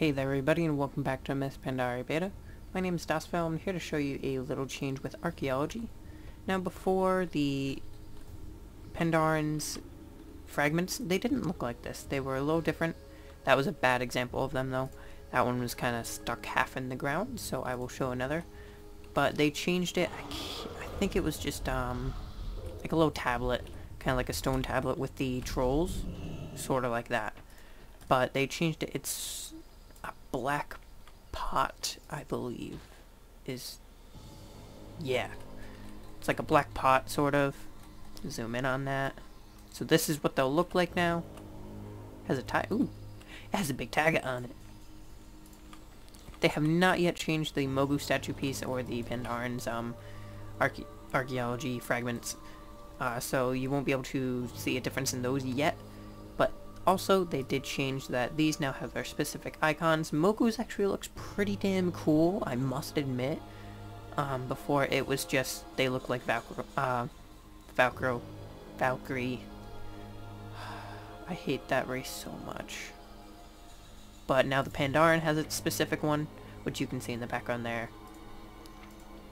Hey there everybody and welcome back to Miss Pandaria Beta. My name is Daesvail I'm here to show you a little change with archaeology. Now before the Pandaren's fragments, they didn't look like this. They were a little different. That was a bad example of them though. That one was kind of stuck half in the ground, so I will show another. But they changed it, I, I think it was just um, like a little tablet, kind of like a stone tablet with the trolls, sort of like that. But they changed it, it's a black pot, I believe, is, yeah. It's like a black pot, sort of. Zoom in on that. So this is what they'll look like now. Has a tag, ooh, it has a big tag on it. They have not yet changed the Mogu statue piece or the Pandaren's um, archaeology fragments, uh, so you won't be able to see a difference in those yet. Also, they did change that these now have their specific icons. Mogu's actually looks pretty damn cool, I must admit. Um, before it was just, they look like Valkyrie, uh, Valkyrie, Valkyrie. I hate that race so much. But now the Pandaren has its specific one, which you can see in the background there.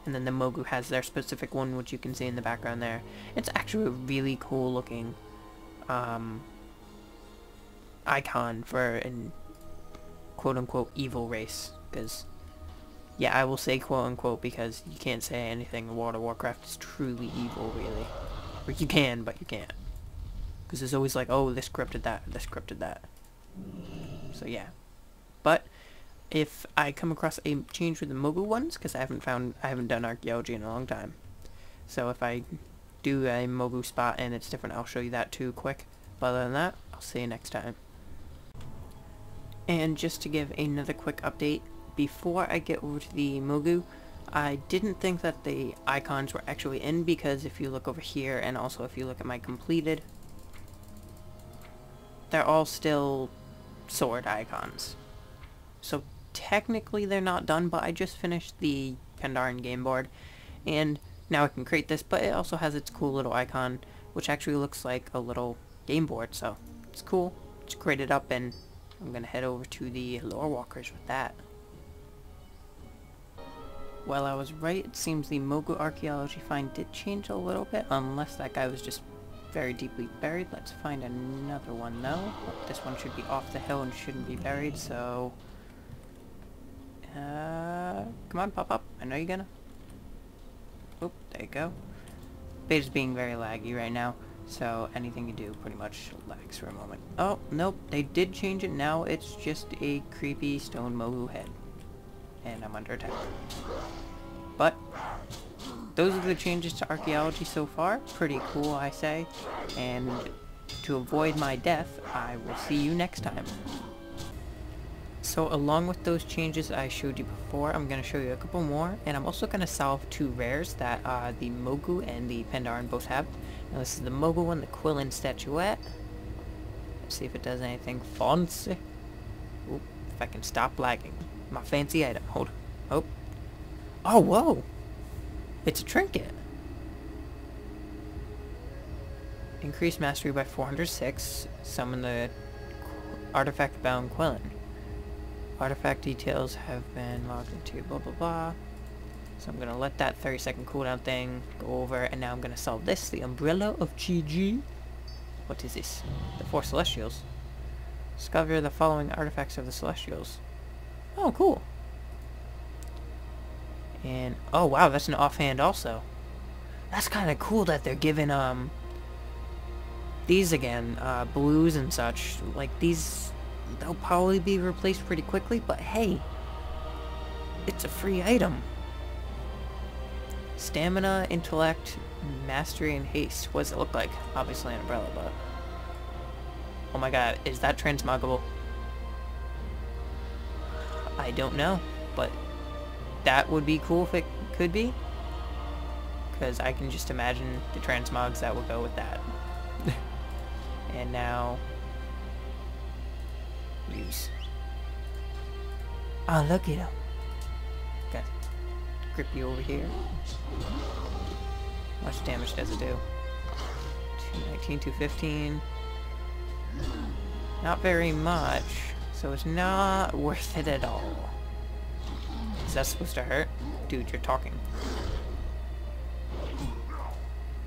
And then the Mogu has their specific one, which you can see in the background there. It's actually really cool looking um, icon for an quote-unquote evil race. Because, yeah, I will say quote-unquote because you can't say anything in World of Warcraft is truly evil, really. Or you can, but you can't. Because it's always like, oh, this scripted that, this scripted that. So yeah. But if I come across a change with the Mogu ones, because I haven't found, I haven't done archaeology in a long time. So if I do a Mogu spot and it's different, I'll show you that too quick. But other than that, I'll see you next time. And just to give another quick update, before I get over to the Mogu, I didn't think that the icons were actually in because if you look over here and also if you look at my completed, they're all still sword icons. So technically they're not done, but I just finished the Pandaren game board, and now I can create this, but it also has its cool little icon, which actually looks like a little game board, so it's cool. It's created up, and I'm to head over to the Lorewalkers with that. Well, I was right. It seems the Mogu archaeology find did change a little bit, unless that guy was just very deeply buried. Let's find another one though. This one should be off the hill and shouldn't be buried, so... Uh, come on, pop up. I know you're gonna. Oop, there you go. Beta's being very laggy right now, so anything you do pretty much lags for a moment. Oh, nope, they did change it. Now it's just a creepy stone mogu head. And I'm under attack. But, those are the changes to archaeology so far. Pretty cool, I say. And to avoid my death, I will see you next time. So along with those changes I showed you before, I'm going to show you a couple more. And I'm also going to solve two rares that uh, the Mogu and the Pandaren both have. Now this is the Mogu one, the Quilen Statuette. Let's see if it does anything fancy. Oop, if I can stop lagging. My fancy item. Hold. Oh. Oh, whoa! It's a trinket. Increase mastery by 406. Summon the artifact bound Quilen. Artifact details have been logged into blah blah blah. So I'm going to let that 30 second cooldown thing go over and now I'm going to solve this. The Umbrella of Chi-Ji. What is this? The Four Celestials. Discover the following artifacts of the Celestials. Oh, cool. And, oh wow, that's an offhand also. That's kind of cool that they're giving, um, these again, uh, blues and such. Like, these, they'll probably be replaced pretty quickly, but hey, it's a free item. Stamina, intellect, mastery, and haste. What does it look like? Obviously an umbrella, but... Oh my god, is that transmoggable? I don't know, but that would be cool if it could be. Because I can just imagine the transmogs that will go with that. and now... Use. Oh, look at him. You over here. How much damage does it do? 219, 215. Not very much. So it's not worth it at all. Is that supposed to hurt? Dude, you're talking.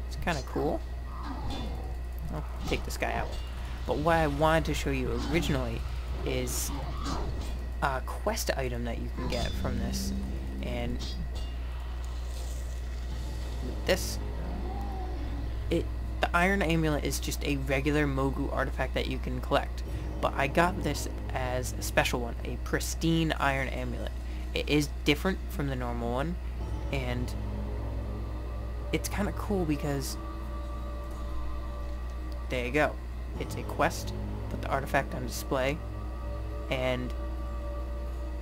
It's kind of cool. I'll take this guy out. But what I wanted to show you originally is a quest item that you can get from this. And this, it the Iron Amulet is just a regular Mogu artifact that you can collect. But I got this as a special one, a pristine Iron Amulet. It is different from the normal one, and it's kind of cool because there you go. It's a quest, put the artifact on display, and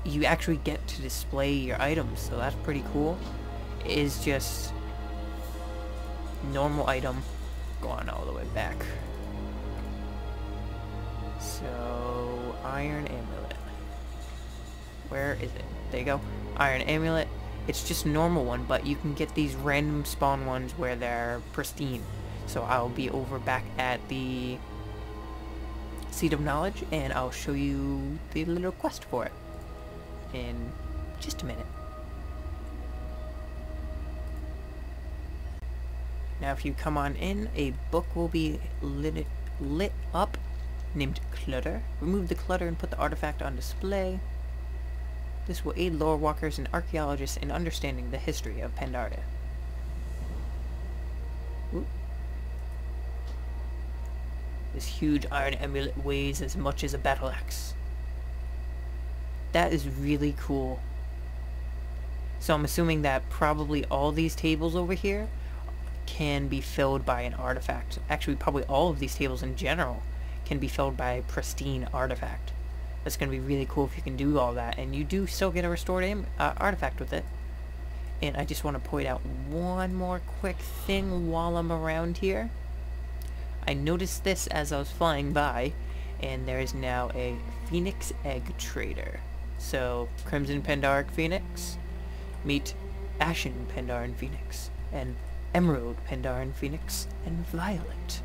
you actually get to display your items, so that's pretty cool. It is just normal item going all the way back. So, Iron Amulet. Where is it? There you go. Iron Amulet. It's just normal one, but you can get these random spawn ones where they're pristine. So I'll be over back at the Seat of Knowledge, and I'll show you the little quest for it in just a minute. Now if you come on in, a book will be lit, lit up named Clutter. Remove the clutter and put the artifact on display. This will aid Lorewalkers and archaeologists in understanding the history of Pandaria. Ooh. This huge iron amulet weighs as much as a battle axe. That is really cool. So I'm assuming that probably all these tables over here can be filled by an artifact. Actually, probably all of these tables in general can be filled by a pristine artifact. That's going to be really cool if you can do all that. And you do still get a restored uh, artifact with it. And I just want to point out one more quick thing while I'm around here. I noticed this as I was flying by, and there is now a Phoenix Egg Trader. So, Crimson Pandaren Phoenix, meet Ashen Pandaren Phoenix, and Emerald Pandaren Phoenix, and Violet.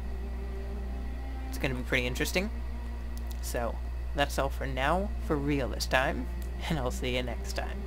It's going to be pretty interesting. So, that's all for now, for real this time, and I'll see you next time.